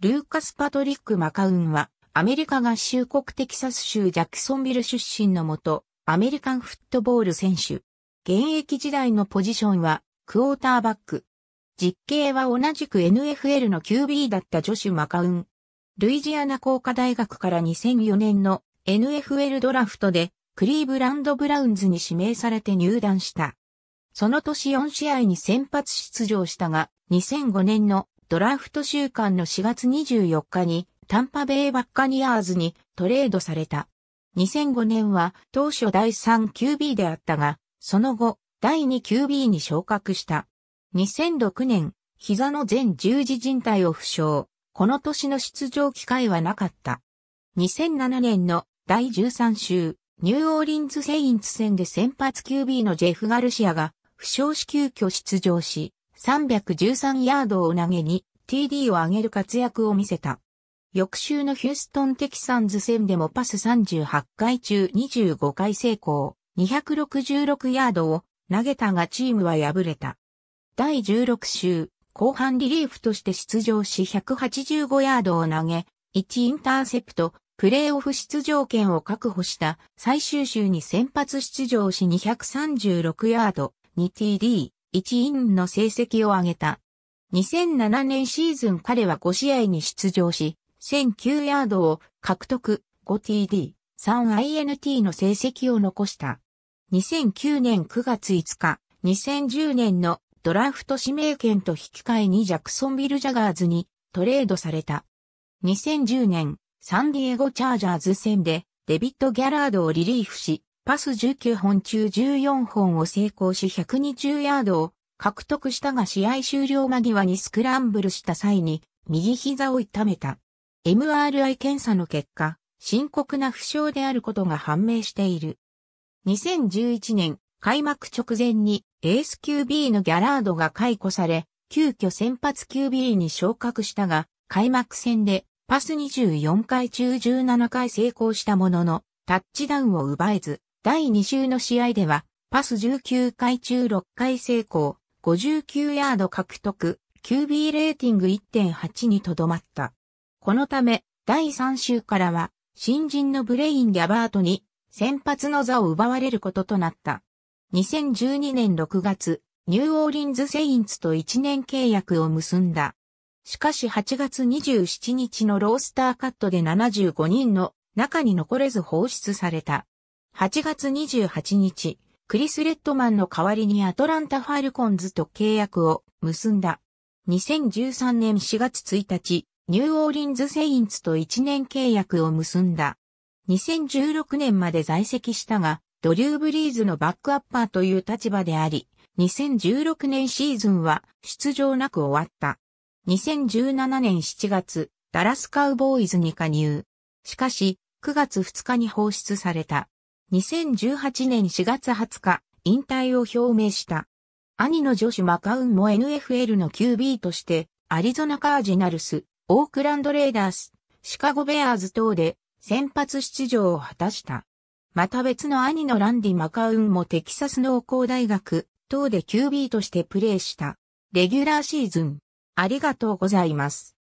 ルーカス・パトリック・マカウンは、アメリカ合衆国テキサス州ジャクソンビル出身のもと、アメリカンフットボール選手。現役時代のポジションは、クォーターバック。実刑は同じく NFL の QB だったジョシュ・マカウン。ルイジアナ工科大学から2004年の NFL ドラフトでクリーブランド・ブラウンズに指名されて入団した。その年4試合に先発出場したが、2005年のドラフト週間の4月24日にタンパベイバッカニアーズにトレードされた。2005年は当初第3 QB であったが、その後第2 QB に昇格した。2006年、膝の全十字靭帯を負傷。この年の出場機会はなかった。2007年の第13週、ニューオーリンズ・セインツ戦で先発 QB のジェフ・ガルシアが負傷し急遽出場し、313ヤードを投げに TD を上げる活躍を見せた。翌週のヒューストン・テキサンズ戦でもパス38回中25回成功、266ヤードを投げたがチームは敗れた。第16週、後半リリーフとして出場し185ヤードを投げ、1インターセプト、プレーオフ出場権を確保した最終週に先発出場し236ヤード、2TD、1インの成績を上げた。2007年シーズン彼は5試合に出場し、1009ヤードを獲得、5TD、3INT の成績を残した。2009年9月5日、2010年のドラフト指名権と引き換えにジャクソンビルジャガーズにトレードされた。2010年、サンディエゴチャージャーズ戦でデビッド・ギャラードをリリーフし、パス19本中14本を成功し120ヤードを獲得したが試合終了間際にスクランブルした際に右膝を痛めた。MRI 検査の結果、深刻な負傷であることが判明している。2011年、開幕直前にエース QB のギャラードが解雇され、急遽先発 QB に昇格したが、開幕戦でパス24回中17回成功したものの、タッチダウンを奪えず、第2週の試合では、パス19回中6回成功、59ヤード獲得、QB レーティング1.8にとどまった。このため、第3週からは、新人のブレイン・ギャバートに先発の座を奪われることとなった。2012年6月、ニューオーリンズ・セインツと1年契約を結んだ。しかし8月27日のロースターカットで75人の中に残れず放出された。8月28日、クリス・レッドマンの代わりにアトランタ・ファルコンズと契約を結んだ。2013年4月1日、ニューオーリンズ・セインツと1年契約を結んだ。2016年まで在籍したが、ドリューブリーズのバックアッパーという立場であり、2016年シーズンは出場なく終わった。2017年7月、ダラスカウボーイズに加入。しかし、9月2日に放出された。2018年4月20日、引退を表明した。兄のジョシュ・マカウンも NFL の QB として、アリゾナカージナルス、オークランドレーダース、シカゴベアーズ等で先発出場を果たした。また別の兄のランディ・マカウンもテキサス農工大学等で QB としてプレーした。レギュラーシーズン。ありがとうございます。